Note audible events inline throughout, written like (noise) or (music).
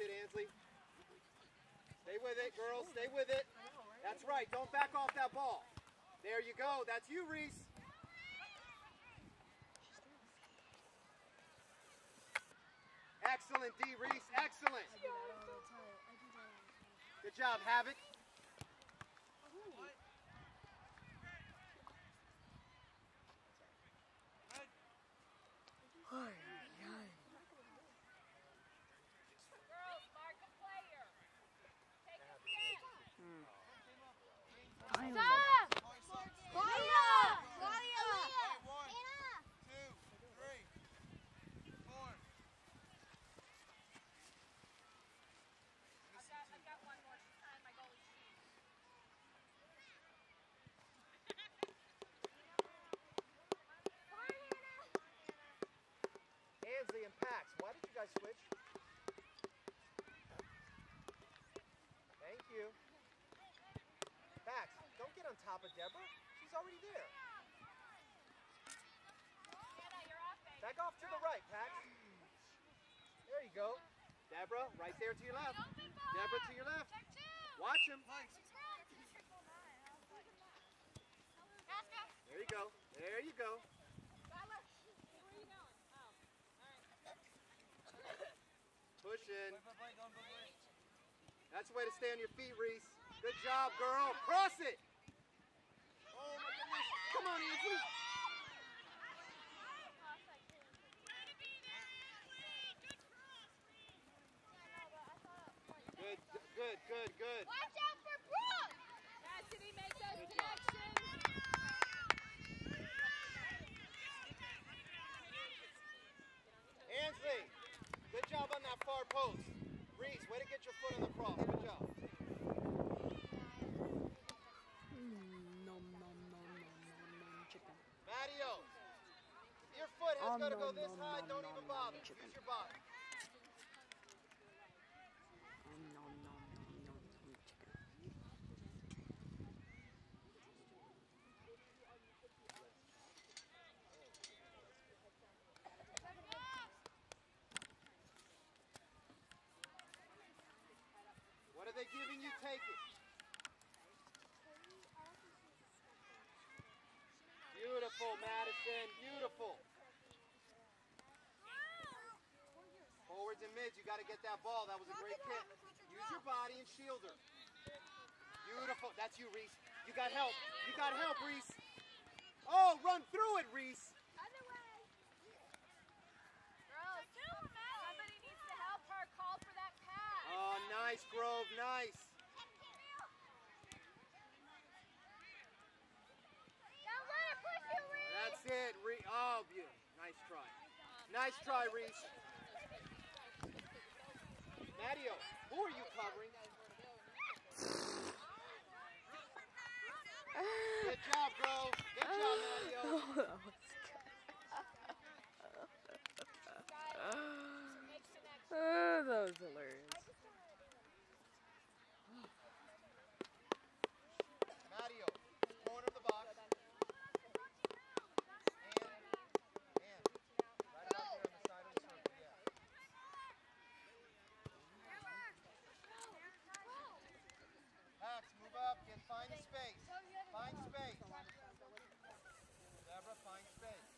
it, Ansley. Stay with it, girls. Stay with it. That's right. Don't back off that ball. There you go. That's you, Reese. Excellent, D. Reese. Excellent. Good job, Havoc. Girls, mark a player. Take a step. Stop! Claudia! Claudia! One, Anna! two, three, four. I've got, I've got one more. She's tying my goalie shoes. Ansley and Pax, why did you guys switch? Thank you. Pax, don't get on top of Deborah. She's already there. Anna, you're off, baby. Back off to the right, Pax. There you go. Deborah, right there to your left. Open ball. Deborah to your left. Watch him. There you go. There you go. Skylar. Where are you going? Oh, all right. Push in. That's the way to stay on your feet, Reese. Good job, girl. Cross it. Oh my goodness. Come on, Ansley. Good, good, good, good. Watch out for Brooke. Cassidy, make those Good job. connections. Ansley, good job on that far post. Reese, way to get your foot on the cross. Good job. Nom nom nom nom nom nom chicken. Matteo, your foot has Om got to go this nom high. nom Don't nom even bother. chicken. Use your body. Nom nom nom nom nom nom chicken. What are they giving you? Take it. Beautiful, Madison. Beautiful. Forwards and mids, you got to get that ball. That was a great kick. Use your body and shield her. Beautiful. That's you, Reese. You got help. You got help, Reese. Oh, run through it, Reese. Other way. Girls, somebody needs to help her. Call for that pass. Oh, nice, Grove. Nice. Don't let her push you, Reese. That's it, Reese. Oh, beautiful. Nice try. Nice try, Reese. Matteo, who are you covering? Good job, bro. Good job, Matteo. (laughs) Oh, that was Guys, make connections. Oh, that was hilarious. Matteo, corner of the box. And, and, right about there on the side of the circle, yeah. Max, move up, get, find the space. Find space. Deborah, find space.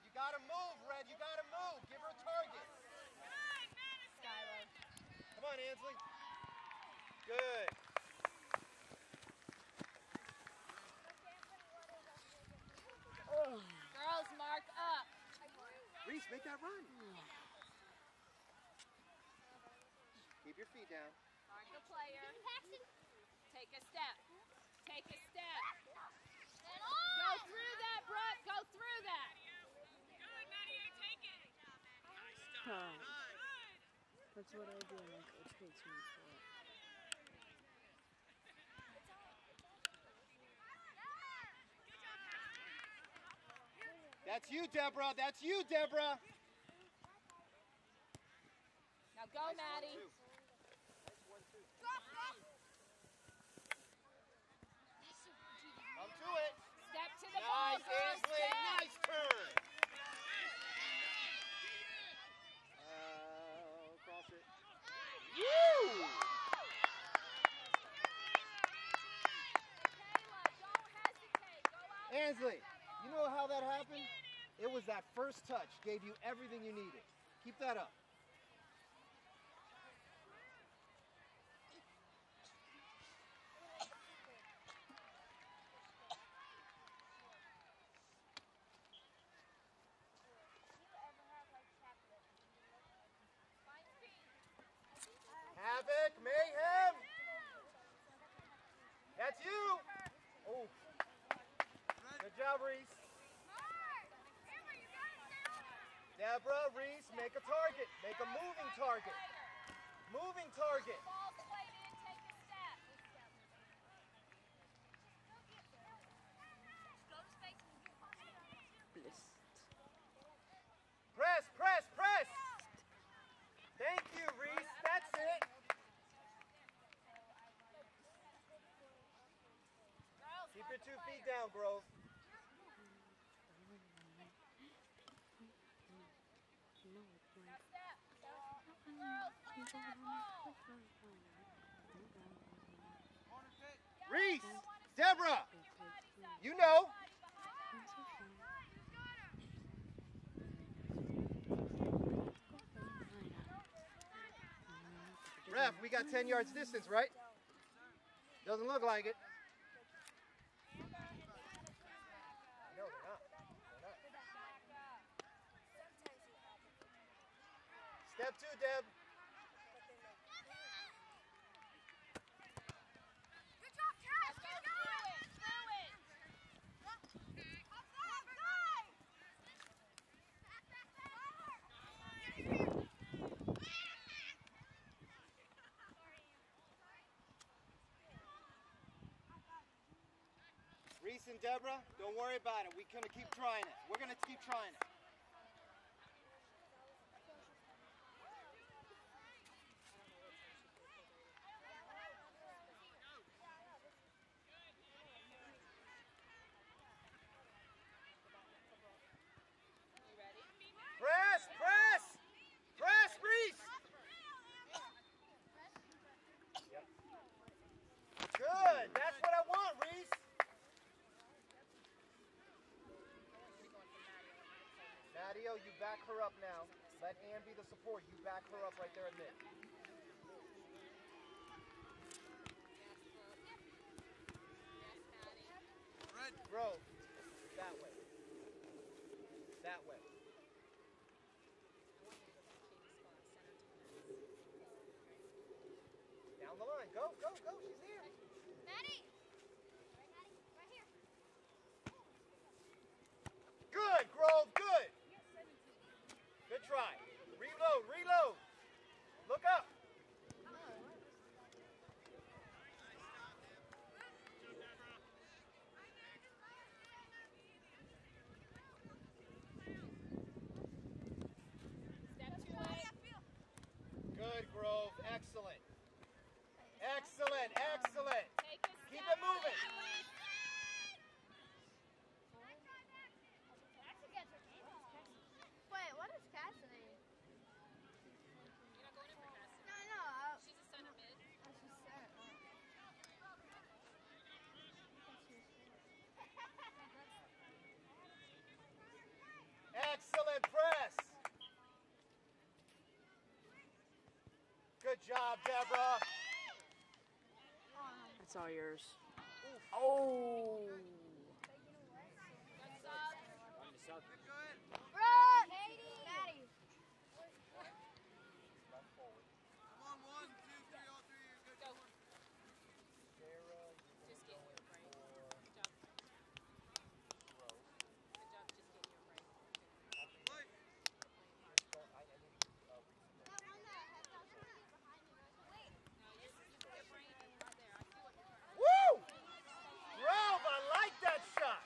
You gotta move, Red, you gotta move. Give her a target. Skylar. Come on, Ansley. Good. Girls, mark up. Reese, make that run. Keep your feet down. Mark the player. Take a step. Take a step. Go through that, Brooke. Go through that. Huh. That's what I do when coach takes me for it. That's you, Deborah. That's you, Deborah. Now go, Maddie. Two. Come to it. Step to the ball, Nice, girls. Ansley. Step. Nice turn. Uh, cross it. Ansley, you know how that happened? It was that first touch gave you everything you needed. Keep that up. Havoc, mayhem. That's you. Oh, job, Reese. Deborah, Reese, make a target. Make a moving target. Moving target. Press, press, press. Thank you, Reese. That's it. Keep your two feet down, Grove. No, Now step. Girls, clear that ball. Corner pit. Reese, Deborah, you know. Ref, we got 10 yards distance, right? Doesn't look like it. Step two, Deb. Good job, Trash. Go Keep through going. it, through it. Reese and Deborah, don't worry about it. We're gonna keep trying it. We're gonna keep trying it. You ready? Press, press, press, Reese. Yep. Good. That's what I want, Reese. Matteo, you back her up now. Let Ann be the support. You back her up right there at mid. Red. Grove. That way. That way. Down the line. Go, go, go. She's here. Maddie. Right here. Good, Grove. Good. Good try. Reload, reload. Look up. Step to it. Good, Grove. Excellent. Excellent, excellent. Take a Keep step, it moving. ladies. Wait, what is Cassidy? You're not going in for Cassidy. No, no. I, She's a center mid. I just said. Excellent press. Good job, Deborah. That's all yours. Oh. Good sub. Good, go ahead. Brooke! Maddie. Come on, one, two, three, all three. You're good. Go. Come on. Just get your break. Good job. Good job. Just get your break. Play. No, you're, you're Brandon right there. I see what you're doing. Woo! Grove, I like that shot.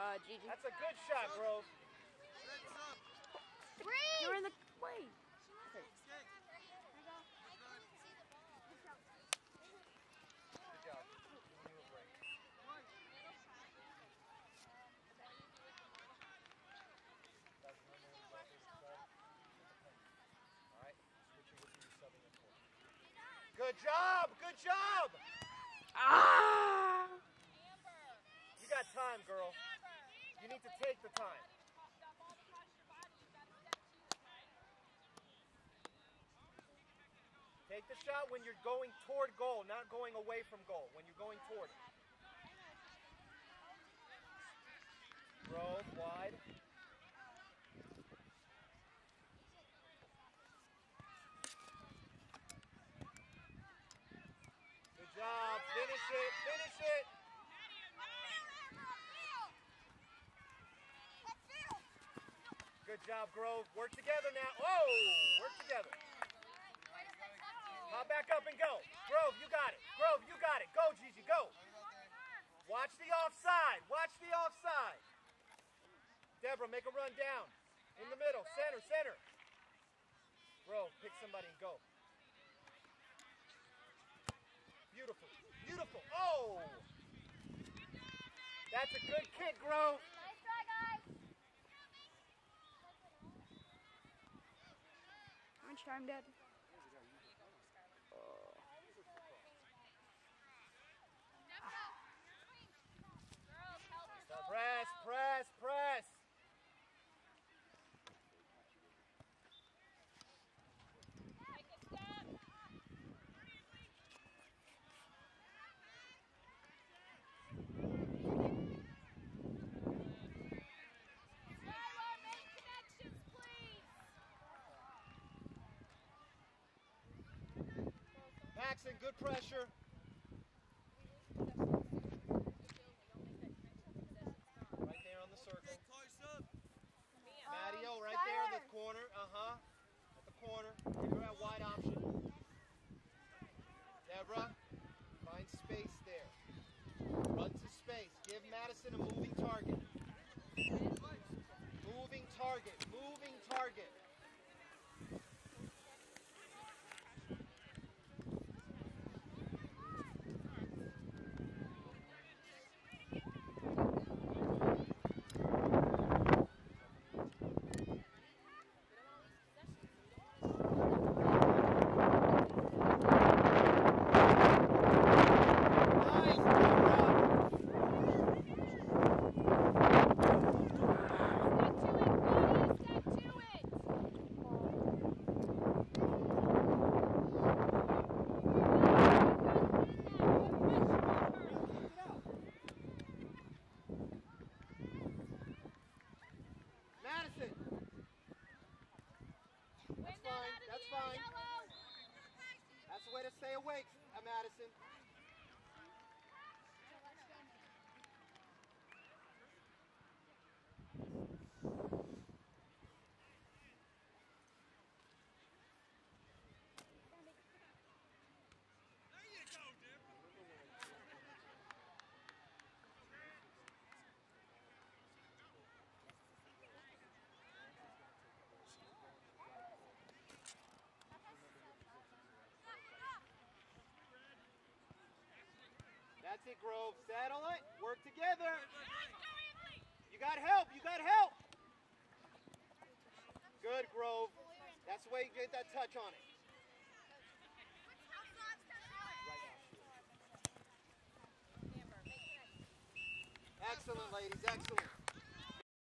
Uh, Gigi. That's a good shot, bro. Red sub. You're in the way. Skate. Good job. Give you a break. All right, switching with you, subbing in for. Good job. Ah! Amber. You got time, girl. You need to take the time. Take the shot when you're going toward goal, not going away from goal. When you're going toward it. Wide. Good job. Finish it. Finish it. Good job, Grove. Work together now. Oh, work together. Hop back up and go. Grove, you got it. Grove, you got it. Go, Gigi, go. Watch the offside. Watch the offside. Deborah, make a run down. In the middle. Center, center. Grove, pick somebody and go. Beautiful. Beautiful. Oh! That's a good kick, Grove. Nice try, guys. How much time, Dad? Press, press, press. Take a step. Skylar, make connections, please. Paxton, good pressure. Right there on the circle. Get close up. Matteo, right there in the corner. Uh-huh. At the corner. Give her that wide option. Deborah, find space there. Run to space. Give Madison a moving target. Moving target. Moving target. Nice, Deborah. Stick to it, Claudia, stick to it. Madison. Win That's that fine, out of that's the air, fine. yellow. That's the way to stay awake, uh, That's it, Grove. Settle it. Work together. You got help. You got help. Good, Grove. That's the way you get that touch on it. Excellent, ladies. Excellent.